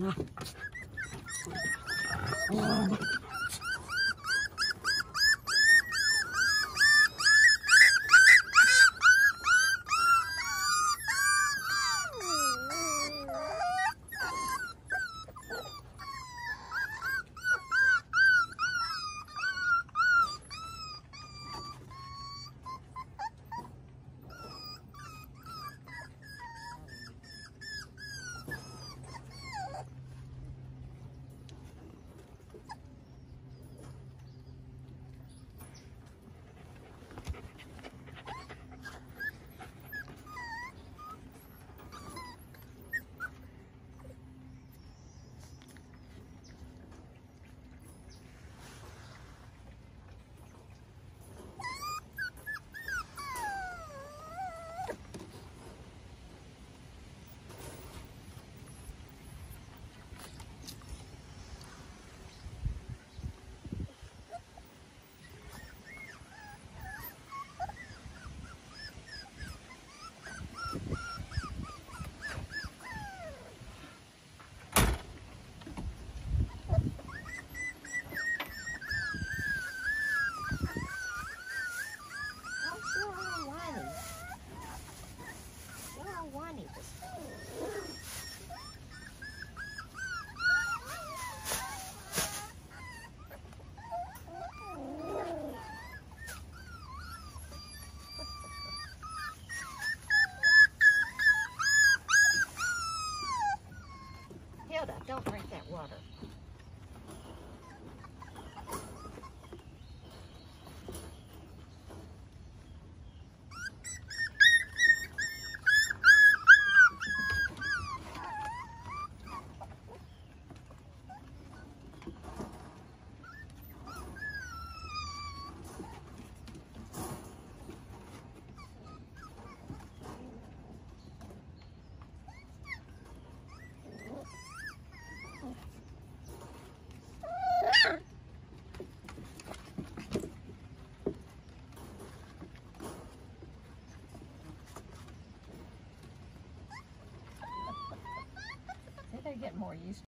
Oh, powder. more yeast